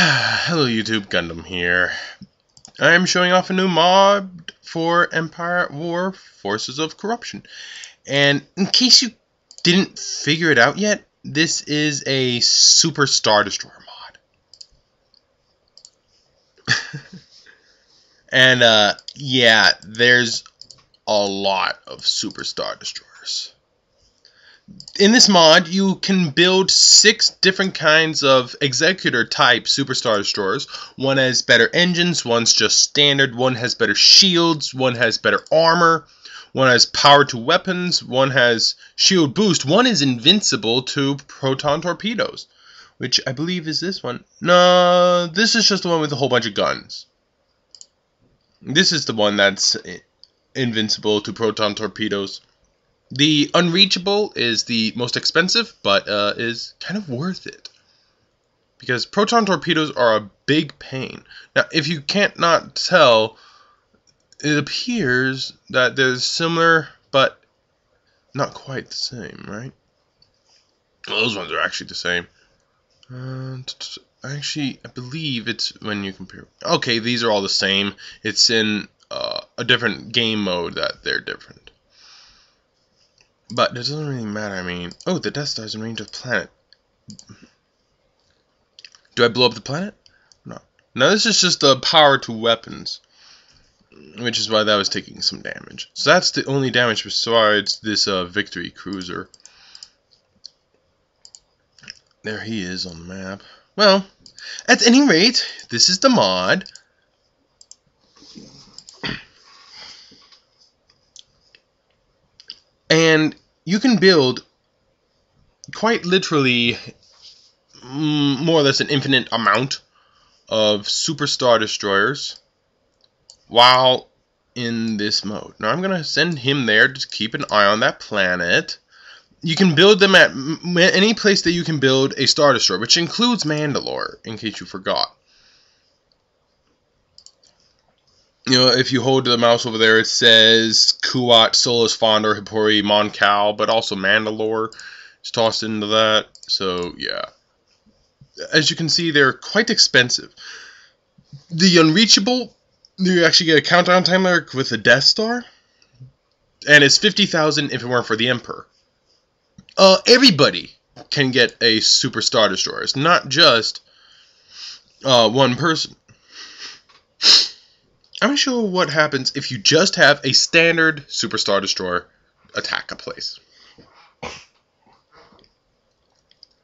Hello YouTube, Gundam here. I am showing off a new mod for Empire at War Forces of Corruption. And in case you didn't figure it out yet, this is a Super Star Destroyer mod. and uh, yeah, there's a lot of Super Star Destroyers in this mod, you can build six different kinds of executor type superstar destroyers. One has better engines, one's just standard, one has better shields, one has better armor, one has power to weapons, one has shield boost, one is invincible to proton torpedoes, which I believe is this one. No, this is just the one with a whole bunch of guns. This is the one that's invincible to proton torpedoes. The Unreachable is the most expensive, but uh, is kind of worth it. Because proton torpedoes are a big pain. Now, if you can't not tell, it appears that they're similar, but not quite the same, right? Well, those ones are actually the same. Uh, actually, I believe it's when you compare. Okay, these are all the same. It's in uh, a different game mode that they're different. But it doesn't really matter, I mean... Oh, the Death Star's in range of planet. Do I blow up the planet? No. No, this is just the power to weapons. Which is why that was taking some damage. So that's the only damage besides this uh, Victory Cruiser. There he is on the map. Well, at any rate, this is the mod. And you can build quite literally mm, more or less an infinite amount of superstar destroyers while in this mode. Now I'm going to send him there to keep an eye on that planet. You can build them at any place that you can build a Star Destroyer, which includes Mandalore, in case you forgot. You know, if you hold the mouse over there, it says Kuat, Sullust, Fondor, Hypori, Mon Cal, but also Mandalore is tossed into that. So, yeah. As you can see, they're quite expensive. The Unreachable, you actually get a countdown timer with a Death Star. And it's 50,000 if it weren't for the Emperor. Uh, everybody can get a Super Star Destroyer. It's not just uh, one person. I'm to show what happens if you just have a standard Superstar Destroyer attack a place.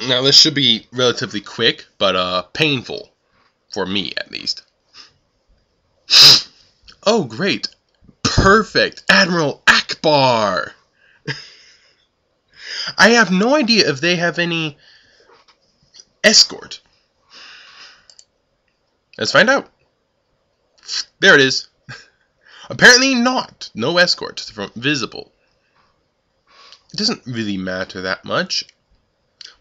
Now this should be relatively quick, but uh, painful. For me, at least. oh, great. Perfect. Admiral Ackbar. I have no idea if they have any escort. Let's find out. There it is. Apparently not. No escort from visible. It doesn't really matter that much.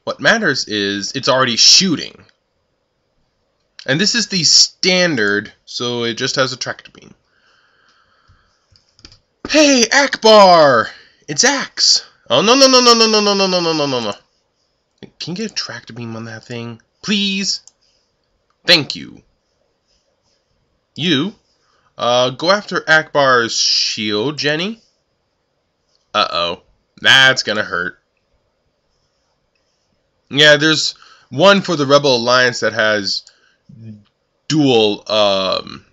What matters is it's already shooting. And this is the standard, so it just has a tractor beam. Hey, Ackbar! It's Axe! Oh, no, no, no, no, no, no, no, no, no, no, no, no, no. Can you get a tractor beam on that thing? Please? Thank you. You, uh, go after Ackbar's shield, Jenny. Uh-oh. That's gonna hurt. Yeah, there's one for the Rebel Alliance that has dual, um,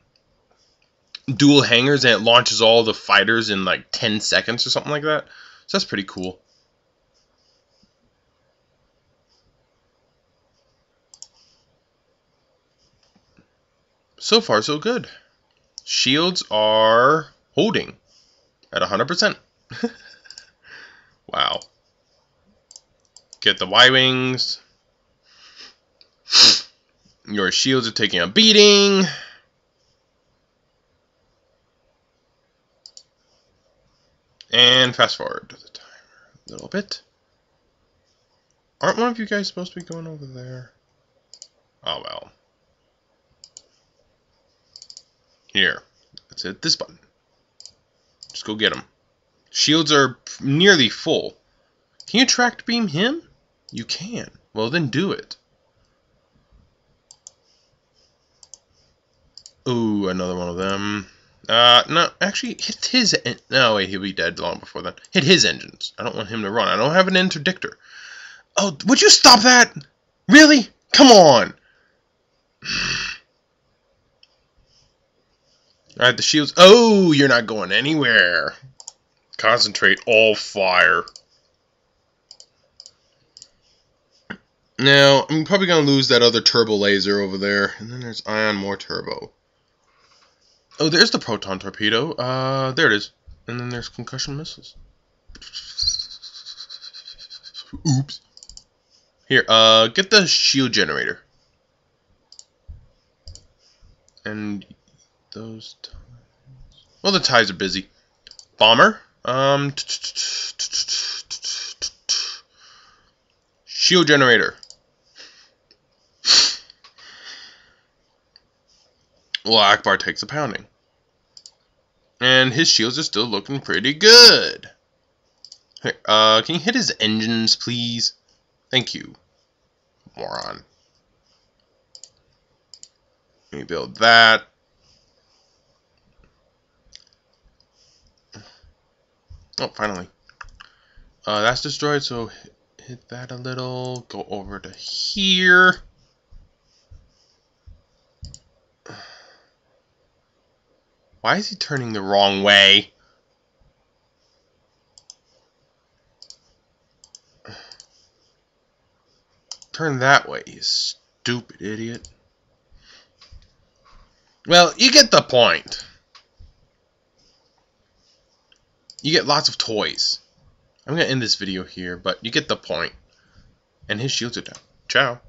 dual hangars and it launches all the fighters in like 10 seconds or something like that. So that's pretty cool. So far, so good. Shields are holding at 100%. wow. Get the Y-Wings. Your shields are taking a beating. And fast forward to the timer a little bit. Aren't one of you guys supposed to be going over there? Oh well. Here. Let's hit this button. Just go get him. Shields are nearly full. Can you track beam him? You can. Well, then do it. Ooh, another one of them. Uh, no, actually, hit his. No, wait, he'll be dead long before then. Hit his engines. I don't want him to run. I don't have an interdictor. Oh, would you stop that? Really? Come on. Alright, the shields. Oh, you're not going anywhere. Concentrate all fire. Now, I'm probably going to lose that other turbo laser over there. And then there's ion more turbo. Oh, there's the proton torpedo. Uh, there it is. And then there's concussion missiles. Oops. Here, uh, get the shield generator. And those ties. Well, the ties are busy. Bomber. Um. Shield generator. Well, Ackbar takes a pounding. And his shields are still looking pretty good. Here, uh, can you hit his engines, please? Thank you, moron. Let me build that. Oh, finally. Uh, that's destroyed, so hit that a little. Go over to here. Why is he turning the wrong way? Turn that way, you stupid idiot. Well, you get the point. You get lots of toys. I'm going to end this video here, but you get the point. And his shields are down. Ciao.